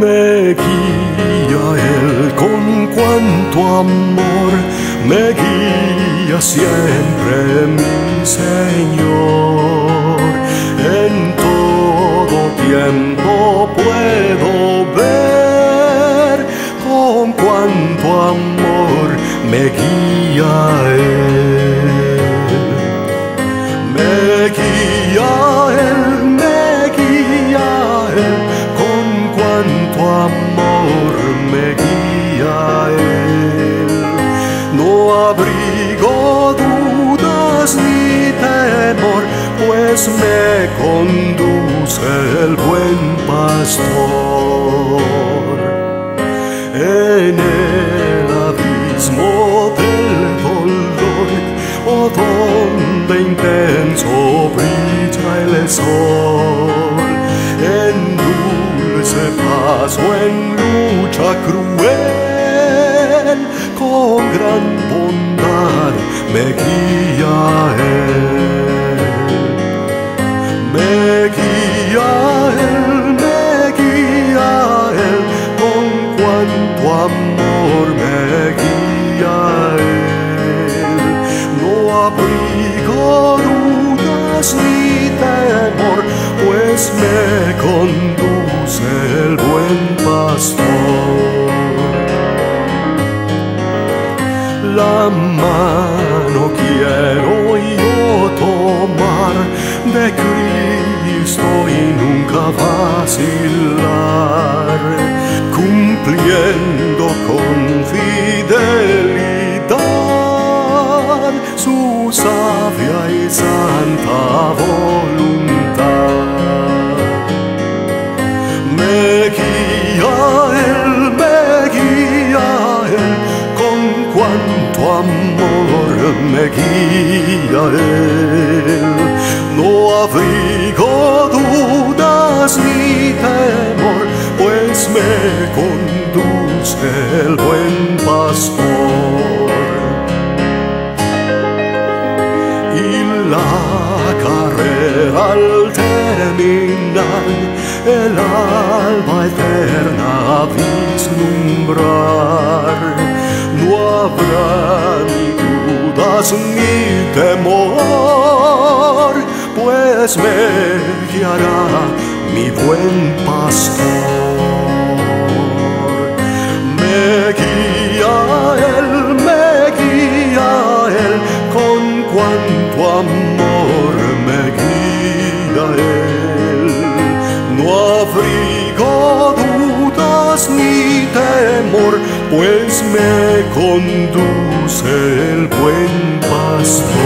Me guía Él con cuanto amor, me guía siempre mi Señor. En todo tiempo puedo ver con cuanto amor me guía el buen pastor. En el abismo del dolor, o donde intenso brilla el sol, en dulce paso, en lucha cruel, con gran bondad me guía pues me conduce el buen pastor. La mano quiero yo tomar de Cristo y nunca vacilar, cumpliendo con fidelidad su sabia y santa voluntad. Amor me guía Él. No abrigo dudas ni temor, pues me conduce el buen pastor. Y la carrera al terminar, el alba eterna vislumbrar. No habrá ni temor, pues me guiará mi buen pastor. Me guía Él, me guía Él, con cuanto amor me guía Él. No abrigo dudas ni temor, pues me conduce el buen pastor.